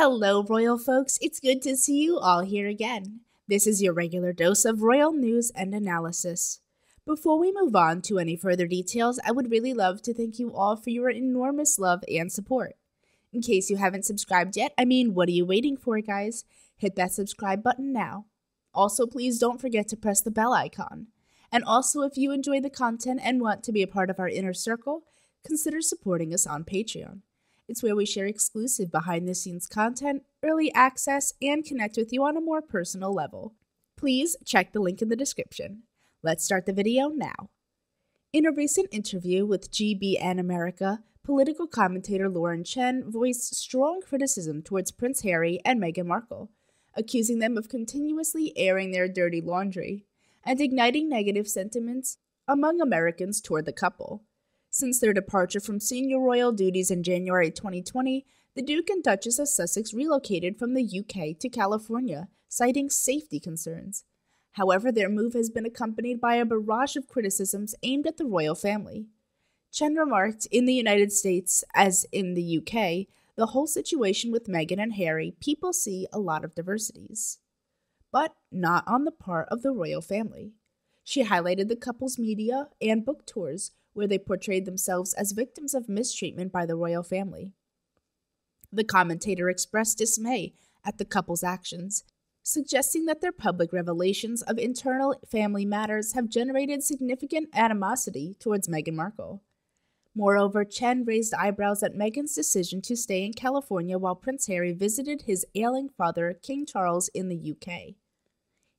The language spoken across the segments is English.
Hello, royal folks. It's good to see you all here again. This is your regular dose of royal news and analysis. Before we move on to any further details, I would really love to thank you all for your enormous love and support. In case you haven't subscribed yet, I mean, what are you waiting for, guys? Hit that subscribe button now. Also, please don't forget to press the bell icon. And also, if you enjoy the content and want to be a part of our inner circle, consider supporting us on Patreon. It's where we share exclusive behind the scenes content, early access, and connect with you on a more personal level. Please check the link in the description. Let's start the video now. In a recent interview with GBN America, political commentator Lauren Chen voiced strong criticism towards Prince Harry and Meghan Markle, accusing them of continuously airing their dirty laundry and igniting negative sentiments among Americans toward the couple. Since their departure from senior royal duties in January 2020, the Duke and Duchess of Sussex relocated from the UK to California, citing safety concerns. However, their move has been accompanied by a barrage of criticisms aimed at the royal family. Chen remarked, In the United States, as in the UK, the whole situation with Meghan and Harry, people see a lot of diversities. But not on the part of the royal family. She highlighted the couple's media and book tours, where they portrayed themselves as victims of mistreatment by the royal family. The commentator expressed dismay at the couple's actions, suggesting that their public revelations of internal family matters have generated significant animosity towards Meghan Markle. Moreover, Chen raised eyebrows at Meghan's decision to stay in California while Prince Harry visited his ailing father, King Charles, in the UK.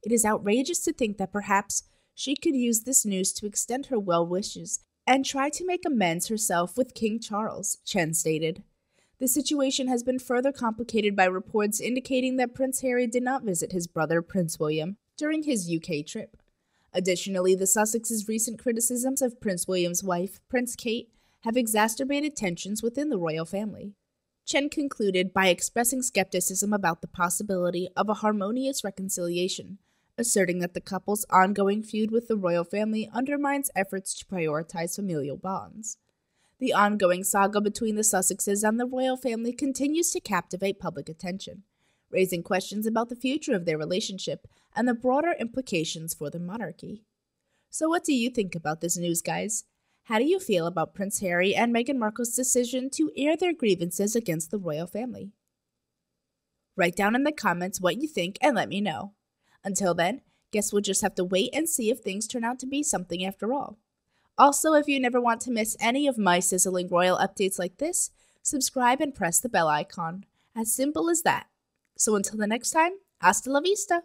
It is outrageous to think that perhaps she could use this news to extend her well wishes and try to make amends herself with King Charles, Chen stated. The situation has been further complicated by reports indicating that Prince Harry did not visit his brother, Prince William, during his UK trip. Additionally, the Sussexes' recent criticisms of Prince William's wife, Prince Kate, have exacerbated tensions within the royal family. Chen concluded by expressing skepticism about the possibility of a harmonious reconciliation asserting that the couple's ongoing feud with the royal family undermines efforts to prioritize familial bonds. The ongoing saga between the Sussexes and the royal family continues to captivate public attention, raising questions about the future of their relationship and the broader implications for the monarchy. So, what do you think about this news, guys? How do you feel about Prince Harry and Meghan Markle's decision to air their grievances against the royal family? Write down in the comments what you think and let me know. Until then, guess we'll just have to wait and see if things turn out to be something after all. Also, if you never want to miss any of my sizzling royal updates like this, subscribe and press the bell icon. As simple as that. So until the next time, hasta la vista!